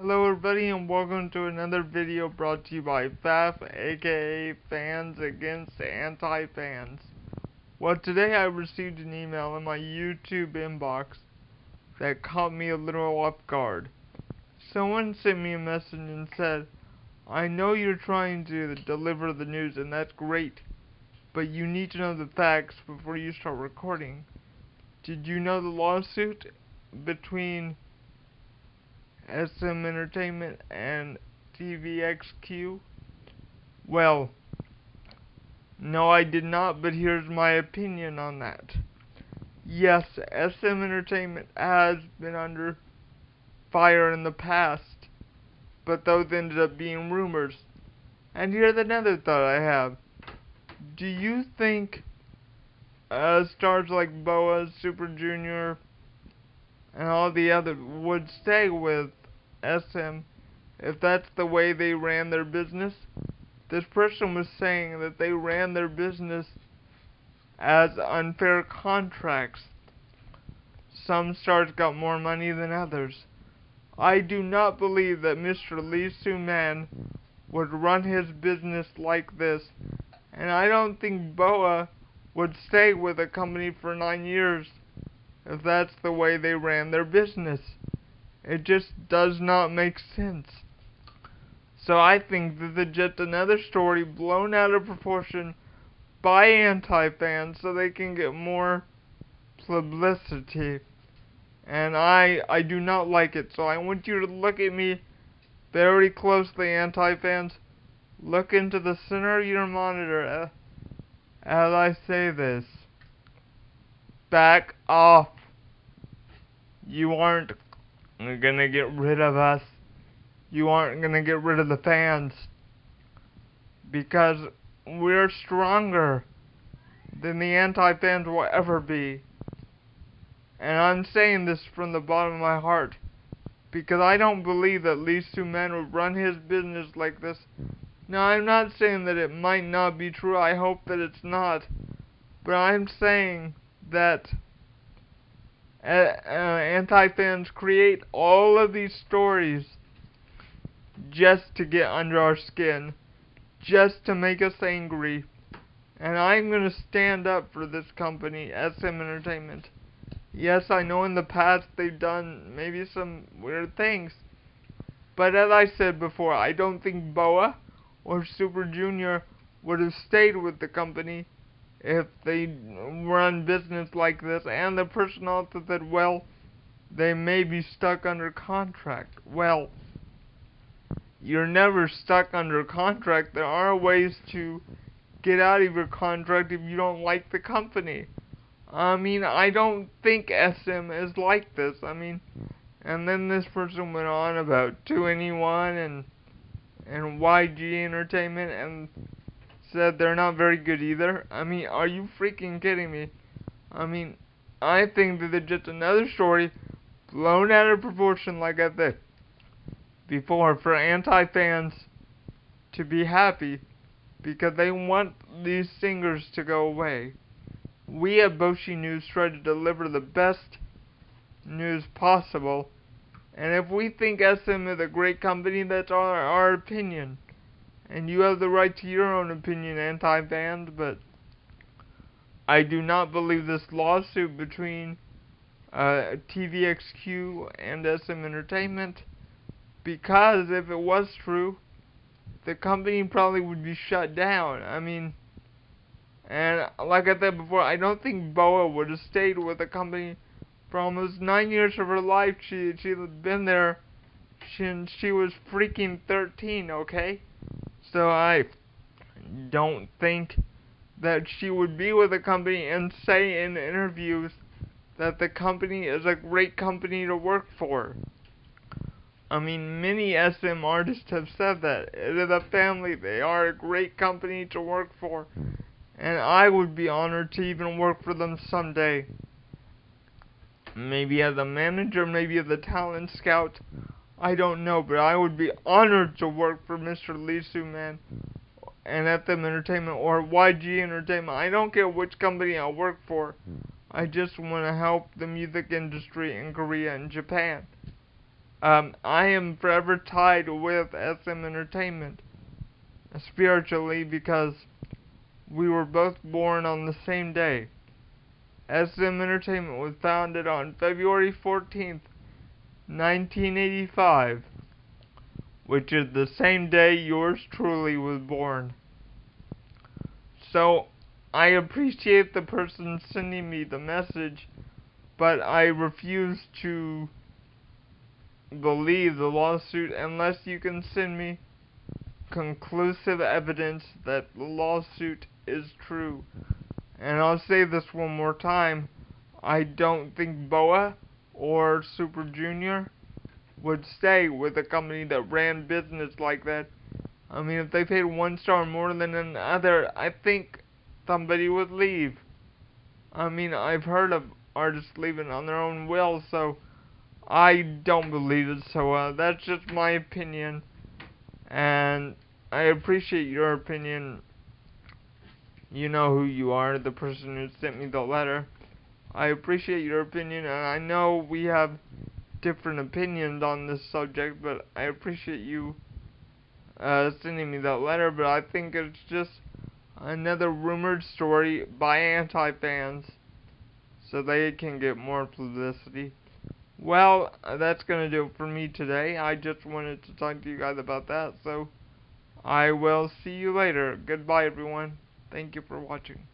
Hello everybody and welcome to another video brought to you by FAF aka Fans Against Anti-Fans. Well today I received an email in my YouTube inbox that caught me a little off guard. Someone sent me a message and said, I know you're trying to deliver the news and that's great, but you need to know the facts before you start recording. Did you know the lawsuit between SM Entertainment and TVXQ? Well, no, I did not, but here's my opinion on that. Yes, SM Entertainment has been under fire in the past, but those ended up being rumors. And here's another thought I have. Do you think uh, stars like Boa, Super Junior, and all the others would stay with SM if that's the way they ran their business. This person was saying that they ran their business as unfair contracts. Some stars got more money than others. I do not believe that Mr. Lee Soo-man would run his business like this, and I don't think Boa would stay with a company for nine years if that's the way they ran their business. It just does not make sense. So I think this is just another story blown out of proportion by anti-fans so they can get more publicity. And I I do not like it. So I want you to look at me very closely, anti-fans. Look into the center of your monitor uh, as I say this. Back off. You aren't gonna get rid of us. You aren't gonna get rid of the fans. Because we're stronger than the anti-fans will ever be. And I'm saying this from the bottom of my heart. Because I don't believe that Lee Soo-man would run his business like this. Now, I'm not saying that it might not be true. I hope that it's not. But I'm saying that uh, uh, anti-fans create all of these stories just to get under our skin, just to make us angry. And I'm going to stand up for this company, SM Entertainment. Yes, I know in the past they've done maybe some weird things. But as I said before, I don't think Boa or Super Junior would have stayed with the company if they run business like this, and the person also said, well, they may be stuck under contract. Well, you're never stuck under contract. There are ways to get out of your contract if you don't like the company. I mean, I don't think SM is like this. I mean, and then this person went on about 2NE1 and and YG Entertainment and said they're not very good either. I mean, are you freaking kidding me? I mean, I think that it's just another story blown out of proportion like I said before for anti-fans to be happy because they want these singers to go away. We at Boshi News try to deliver the best news possible, and if we think SM is a great company, that's our, our opinion. And you have the right to your own opinion, anti-fans, but I do not believe this lawsuit between uh, TVXQ and SM Entertainment because if it was true, the company probably would be shut down. I mean, and like I said before, I don't think Boa would have stayed with the company for almost nine years of her life. She she had been there since she was freaking 13. Okay. So I don't think that she would be with the company and say in interviews that the company is a great company to work for. I mean, many SM artists have said that. It is a family. They are a great company to work for. And I would be honored to even work for them someday. Maybe as a manager, maybe as a talent scout. I don't know, but I would be honored to work for Mr. Lee Soo-man and SM Entertainment or YG Entertainment. I don't care which company I work for. I just want to help the music industry in Korea and Japan. Um, I am forever tied with SM Entertainment spiritually because we were both born on the same day. SM Entertainment was founded on February 14th, 1985, which is the same day yours truly was born. So, I appreciate the person sending me the message, but I refuse to believe the lawsuit unless you can send me conclusive evidence that the lawsuit is true. And I'll say this one more time. I don't think BOA or Super Junior would stay with a company that ran business like that. I mean, if they paid one star more than another, I think somebody would leave. I mean, I've heard of artists leaving on their own will, so I don't believe it. So uh, that's just my opinion, and I appreciate your opinion. You know who you are, the person who sent me the letter. I appreciate your opinion, and I know we have different opinions on this subject, but I appreciate you uh, sending me that letter. But I think it's just another rumored story by anti-fans, so they can get more publicity. Well, that's going to do it for me today. I just wanted to talk to you guys about that, so I will see you later. Goodbye, everyone. Thank you for watching.